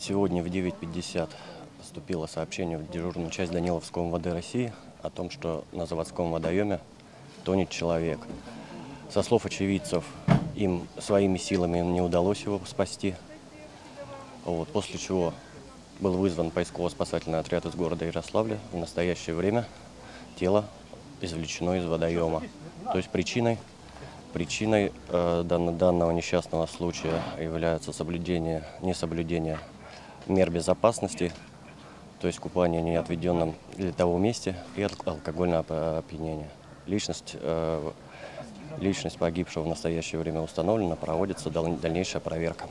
Сегодня в 9.50 поступило сообщение в дежурную часть Даниловского МВД России о том, что на заводском водоеме тонет человек. Со слов очевидцев, им своими силами не удалось его спасти. Вот, после чего был вызван поисково-спасательный отряд из города Ярославля. В настоящее время тело извлечено из водоема. То есть причиной, причиной э, дан- данного несчастного случая является соблюдение, несоблюдение мер безопасности, то есть купание в неотведенном для того месте и ал- алкогольное опьянение. Личность, э, личность погибшего в настоящее время установлена, проводится дал- дальнейшая проверка.